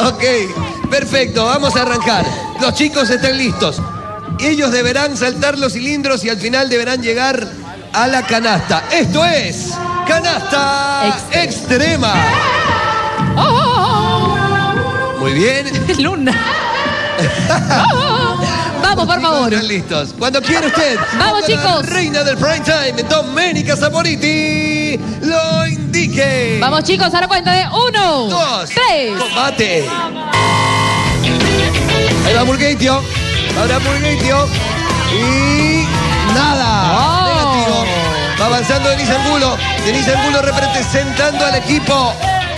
Ok, perfecto, vamos a arrancar. Los chicos están listos. Ellos deberán saltar los cilindros y al final deberán llegar a la canasta. Esto es canasta extrema. Muy bien. Luna. Vamos, por favor. Están listos. Cuando quiera usted. Vamos, chicos. La reina del prime time, Domenica Saporiti, lo Vamos, chicos, a la cuenta de uno, Dos. tres. Combate. Ahí va Murgatio. Ahora Murgatio. Y nada. Oh. Negativo. Va avanzando Denise Angulo. Denise Angulo representando al equipo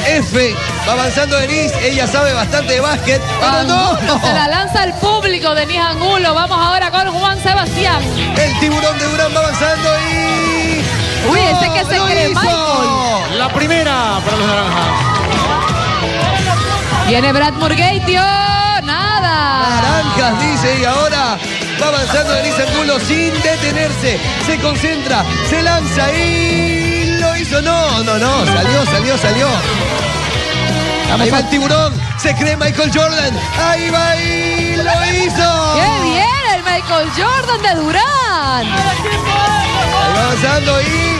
F. Va avanzando Denise. Ella sabe bastante de básquet. No. Se la lanza al público de Angulo. Vamos ahora con Juan Sebastián. El tiburón de Durán va avanzando. Ese que se ¡Lo cree! Michael. La primera para los naranjas. Viene Brad Murgatio. Nada. Naranjas, dice, y ahora va avanzando Denise Angulo sin detenerse. Se concentra, se lanza y lo hizo. No, no, no, salió, salió, salió. Ahí va el tiburón, se cree Michael Jordan. Ahí va y lo hizo. ¡Qué bien! El Michael Jordan de Durán. Ahí va avanzando y.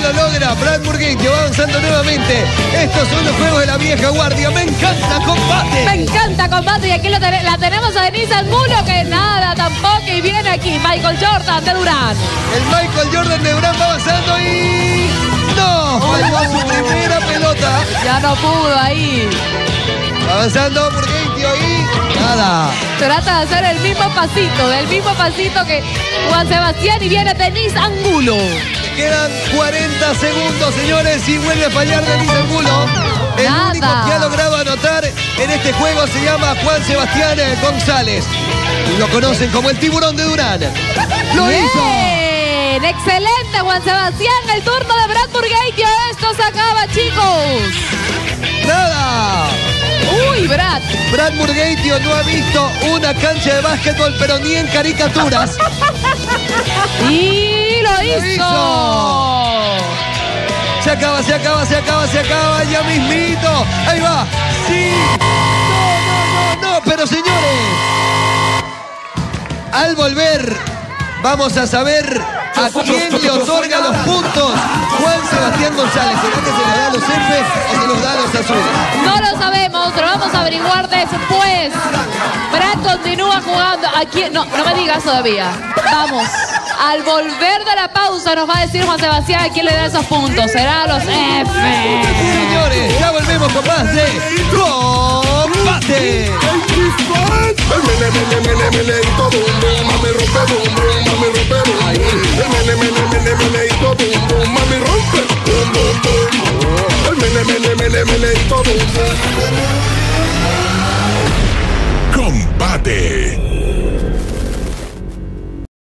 No lo logra. Brad Murguete va avanzando nuevamente. Estos son los juegos de la vieja guardia. Me encanta combate. Me encanta combate y aquí lo ten- la tenemos a Denise Angulo que nada tampoco y viene aquí Michael Jordan de Durán. El Michael Jordan de Durán va avanzando y. ¡No! Falló su primera pelota. Ya no pudo ahí. Va avanzando Murguetio y. Nada. Trata de hacer el mismo pasito, del mismo pasito que Juan Sebastián y viene Denise Angulo. Quedan 40 segundos, señores, y vuelve a fallar Denis Angulo. El Nada. único que ha logrado anotar en este juego se llama Juan Sebastián González. Lo conocen como el tiburón de Durán. ¡Lo hizo! Bien, excelente Juan Sebastián, el turno de Brad Burgatio. Esto se acaba, chicos. ¡Nada! Uy, Brad. Brad Murgatio no ha visto una cancha de básquetbol, pero ni en caricaturas. Y lo hizo. hizo. Se acaba, se acaba, se acaba, se acaba, ya mismito. Ahí va. Sí. No, no, no, no, pero señores. Al volver, vamos a saber a quién le otorga los puntos Juan Sebastián González. ¿Será que se los da a los F o se los da a los azules? No lo sabemos, lo vamos a averiguar después. Brad continúa jugando. Aquí, no, no me digas todavía. Vamos. Al volver de la pausa nos va a decir Juan Sebastián a quién le da esos puntos. Será a los F. Señores, ya volvemos con más de combate. mele mele y todo.